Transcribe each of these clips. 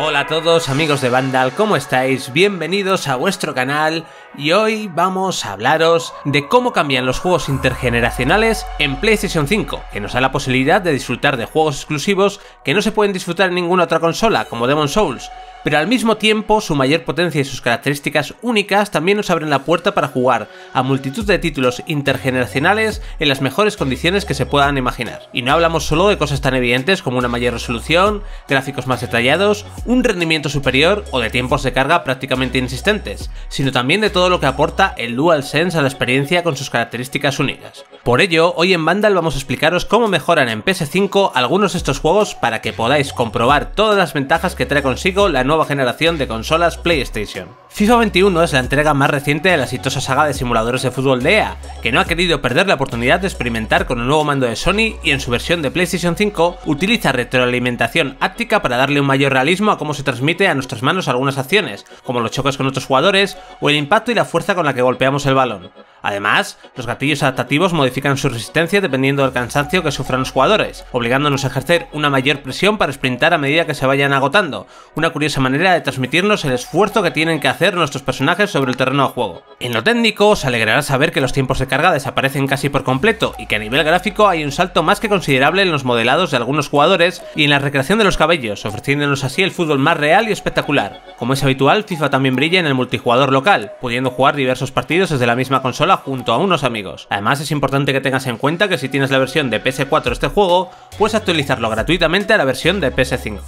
Hola a todos amigos de Vandal, ¿cómo estáis? Bienvenidos a vuestro canal y hoy vamos a hablaros de cómo cambian los juegos intergeneracionales en PlayStation 5, que nos da la posibilidad de disfrutar de juegos exclusivos que no se pueden disfrutar en ninguna otra consola, como Demon Souls, pero al mismo tiempo su mayor potencia y sus características únicas también nos abren la puerta para jugar a multitud de títulos intergeneracionales en las mejores condiciones que se puedan imaginar. Y no hablamos solo de cosas tan evidentes como una mayor resolución, gráficos más detallados, un rendimiento superior o de tiempos de carga prácticamente inexistentes, sino también de todo lo que aporta el DualSense a la experiencia con sus características únicas. Por ello, hoy en Vandal vamos a explicaros cómo mejoran en PS5 algunos de estos juegos para que podáis comprobar todas las ventajas que trae consigo la nueva generación de consolas PlayStation. FIFA 21 es la entrega más reciente de la exitosa saga de simuladores de fútbol de EA, que no ha querido perder la oportunidad de experimentar con el nuevo mando de Sony y en su versión de PlayStation 5 utiliza retroalimentación áptica para darle un mayor realismo a cómo se transmite a nuestras manos algunas acciones, como los choques con otros jugadores o el impacto y la fuerza con la que golpeamos el balón. Además, los gatillos adaptativos modifican su resistencia dependiendo del cansancio que sufran los jugadores, obligándonos a ejercer una mayor presión para sprintar a medida que se vayan agotando, una curiosa manera de transmitirnos el esfuerzo que tienen que hacer nuestros personajes sobre el terreno de juego. En lo técnico, os alegrará saber que los tiempos de carga desaparecen casi por completo y que a nivel gráfico hay un salto más que considerable en los modelados de algunos jugadores y en la recreación de los cabellos, ofreciéndonos así el fútbol más real y espectacular. Como es habitual, FIFA también brilla en el multijugador local, pudiendo jugar diversos partidos desde la misma consola junto a unos amigos. Además es importante que tengas en cuenta que si tienes la versión de PS4 de este juego, puedes actualizarlo gratuitamente a la versión de PS5.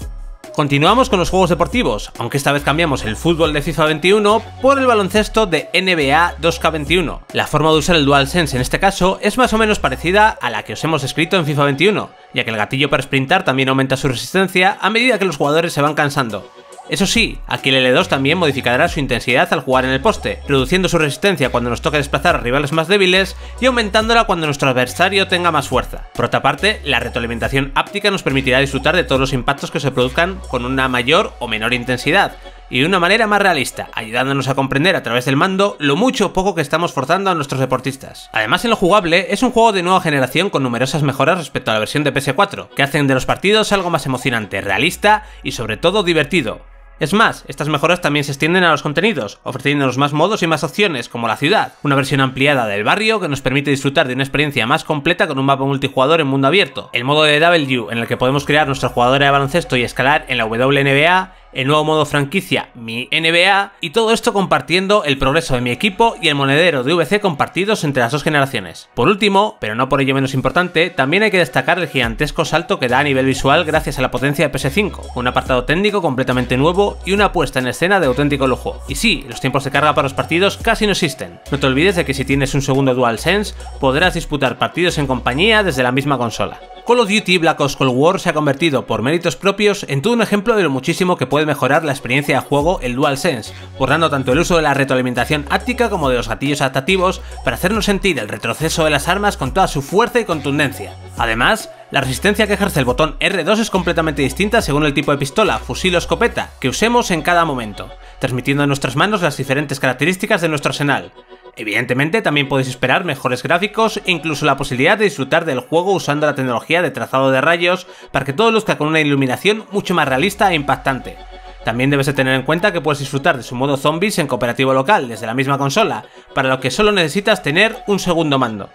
Continuamos con los juegos deportivos, aunque esta vez cambiamos el fútbol de FIFA 21 por el baloncesto de NBA 2K21. La forma de usar el DualSense en este caso es más o menos parecida a la que os hemos escrito en FIFA 21, ya que el gatillo para sprintar también aumenta su resistencia a medida que los jugadores se van cansando. Eso sí, aquí el L2 también modificará su intensidad al jugar en el poste, reduciendo su resistencia cuando nos toque desplazar a rivales más débiles y aumentándola cuando nuestro adversario tenga más fuerza. Por otra parte, la retroalimentación áptica nos permitirá disfrutar de todos los impactos que se produzcan con una mayor o menor intensidad, y de una manera más realista, ayudándonos a comprender a través del mando lo mucho o poco que estamos forzando a nuestros deportistas. Además, en lo jugable, es un juego de nueva generación con numerosas mejoras respecto a la versión de PS4, que hacen de los partidos algo más emocionante, realista y sobre todo divertido. Es más, estas mejoras también se extienden a los contenidos, ofreciéndonos más modos y más opciones, como la ciudad, una versión ampliada del barrio que nos permite disfrutar de una experiencia más completa con un mapa multijugador en mundo abierto, el modo de W en el que podemos crear nuestra jugadora de baloncesto y escalar en la WNBA, el nuevo modo franquicia Mi NBA y todo esto compartiendo el progreso de mi equipo y el monedero de VC compartidos entre las dos generaciones. Por último, pero no por ello menos importante, también hay que destacar el gigantesco salto que da a nivel visual gracias a la potencia de PS5, un apartado técnico completamente nuevo y una puesta en escena de auténtico lujo. Y sí, los tiempos de carga para los partidos casi no existen. No te olvides de que si tienes un segundo DualSense, podrás disputar partidos en compañía desde la misma consola. Call of Duty Black Ops Cold War se ha convertido por méritos propios en todo un ejemplo de lo muchísimo que puede mejorar la experiencia de juego el DualSense, borrando tanto el uso de la retroalimentación áptica como de los gatillos adaptativos para hacernos sentir el retroceso de las armas con toda su fuerza y contundencia. Además, la resistencia que ejerce el botón R2 es completamente distinta según el tipo de pistola, fusil o escopeta que usemos en cada momento, transmitiendo en nuestras manos las diferentes características de nuestro arsenal. Evidentemente también podéis esperar mejores gráficos e incluso la posibilidad de disfrutar del juego usando la tecnología de trazado de rayos para que todo luzca con una iluminación mucho más realista e impactante. También debes de tener en cuenta que puedes disfrutar de su modo zombies en cooperativo local desde la misma consola, para lo que solo necesitas tener un segundo mando.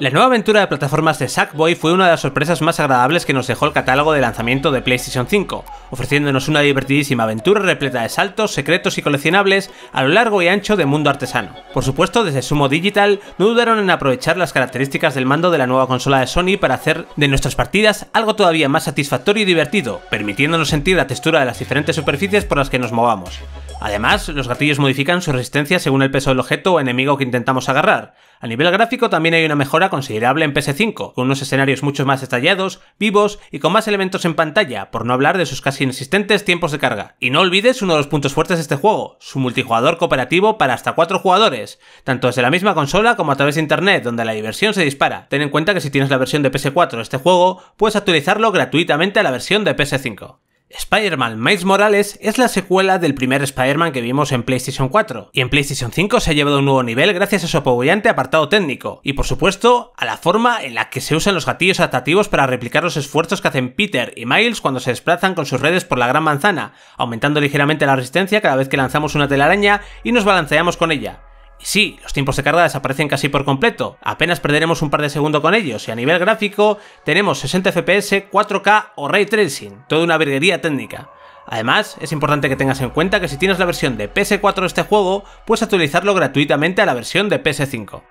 La nueva aventura de plataformas de Sackboy fue una de las sorpresas más agradables que nos dejó el catálogo de lanzamiento de PlayStation 5, ofreciéndonos una divertidísima aventura repleta de saltos, secretos y coleccionables a lo largo y ancho de mundo artesano. Por supuesto, desde Sumo Digital no dudaron en aprovechar las características del mando de la nueva consola de Sony para hacer de nuestras partidas algo todavía más satisfactorio y divertido, permitiéndonos sentir la textura de las diferentes superficies por las que nos movamos. Además, los gatillos modifican su resistencia según el peso del objeto o enemigo que intentamos agarrar. A nivel gráfico también hay una mejora considerable en PS5, con unos escenarios mucho más detallados, vivos y con más elementos en pantalla, por no hablar de sus casi inexistentes tiempos de carga. Y no olvides uno de los puntos fuertes de este juego, su multijugador cooperativo para hasta 4 jugadores, tanto desde la misma consola como a través de internet, donde la diversión se dispara. Ten en cuenta que si tienes la versión de PS4 de este juego, puedes actualizarlo gratuitamente a la versión de PS5. Spider-Man Miles Morales es la secuela del primer Spider-Man que vimos en PlayStation 4, y en PlayStation 5 se ha llevado un nuevo nivel gracias a su apabullante apartado técnico, y por supuesto, a la forma en la que se usan los gatillos adaptativos para replicar los esfuerzos que hacen Peter y Miles cuando se desplazan con sus redes por la gran manzana, aumentando ligeramente la resistencia cada vez que lanzamos una telaraña y nos balanceamos con ella. Y sí, los tiempos de carga desaparecen casi por completo, apenas perderemos un par de segundos con ellos, y a nivel gráfico tenemos 60 FPS, 4K o Ray Tracing, toda una virguería técnica. Además, es importante que tengas en cuenta que si tienes la versión de PS4 de este juego, puedes actualizarlo gratuitamente a la versión de PS5.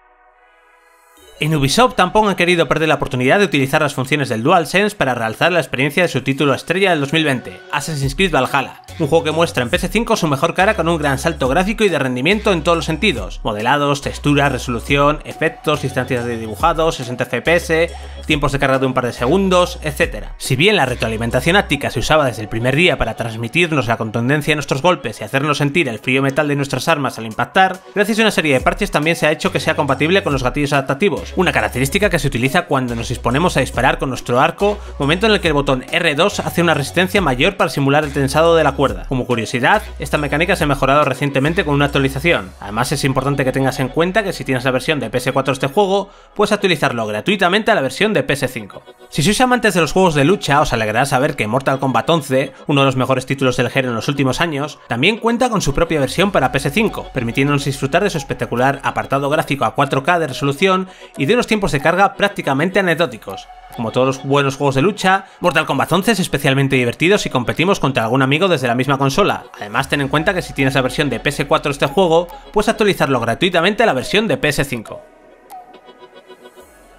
En Ubisoft tampoco han querido perder la oportunidad de utilizar las funciones del DualSense para realzar la experiencia de su título estrella del 2020, Assassin's Creed Valhalla, un juego que muestra en PS5 su mejor cara con un gran salto gráfico y de rendimiento en todos los sentidos, modelados, texturas, resolución, efectos, distancias de dibujados, 60 FPS, tiempos de carga de un par de segundos, etc. Si bien la retroalimentación áptica se usaba desde el primer día para transmitirnos la contundencia de nuestros golpes y hacernos sentir el frío metal de nuestras armas al impactar, gracias a una serie de parches también se ha hecho que sea compatible con los gatillos adaptativos, una característica que se utiliza cuando nos disponemos a disparar con nuestro arco, momento en el que el botón R2 hace una resistencia mayor para simular el tensado de la cuerda. Como curiosidad, esta mecánica se ha mejorado recientemente con una actualización. Además es importante que tengas en cuenta que si tienes la versión de PS4 de este juego, puedes actualizarlo gratuitamente a la versión de PS5. Si sois amantes de los juegos de lucha, os alegrará saber que Mortal Kombat 11, uno de los mejores títulos del género en los últimos años, también cuenta con su propia versión para PS5, permitiéndonos disfrutar de su espectacular apartado gráfico a 4K de resolución y de unos tiempos de carga prácticamente anecdóticos. Como todos los buenos juegos de lucha, Mortal Kombat 11 es especialmente divertido si competimos contra algún amigo desde la misma consola. Además, ten en cuenta que si tienes la versión de PS4 de este juego, puedes actualizarlo gratuitamente a la versión de PS5.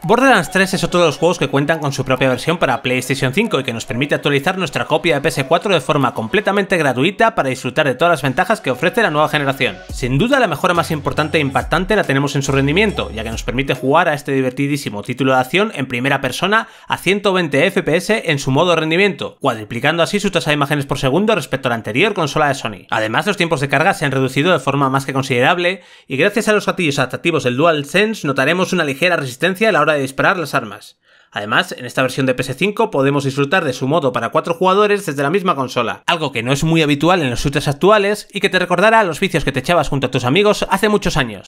Borderlands 3 es otro de los juegos que cuentan con su propia versión para PlayStation 5 y que nos permite actualizar nuestra copia de PS4 de forma completamente gratuita para disfrutar de todas las ventajas que ofrece la nueva generación. Sin duda la mejora más importante e impactante la tenemos en su rendimiento, ya que nos permite jugar a este divertidísimo título de acción en primera persona a 120 FPS en su modo rendimiento, cuadriplicando así su tasa de imágenes por segundo respecto a la anterior consola de Sony. Además los tiempos de carga se han reducido de forma más que considerable y gracias a los gatillos adaptativos del DualSense notaremos una ligera resistencia a la hora de disparar las armas. Además, en esta versión de PS5 podemos disfrutar de su modo para 4 jugadores desde la misma consola, algo que no es muy habitual en los shooters actuales y que te recordará los vicios que te echabas junto a tus amigos hace muchos años.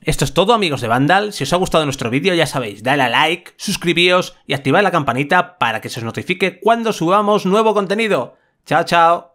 Esto es todo amigos de Vandal, si os ha gustado nuestro vídeo ya sabéis, dale a like, suscribíos y activad la campanita para que se os notifique cuando subamos nuevo contenido. Chao chao.